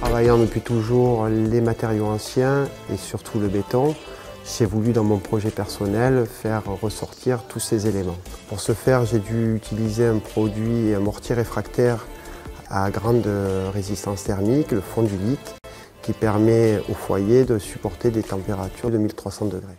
Travaillant depuis toujours les matériaux anciens et surtout le béton, j'ai voulu dans mon projet personnel faire ressortir tous ces éléments. Pour ce faire, j'ai dû utiliser un produit, un mortier réfractaire à grande résistance thermique, le fond du lit, qui permet au foyer de supporter des températures de 1300 degrés.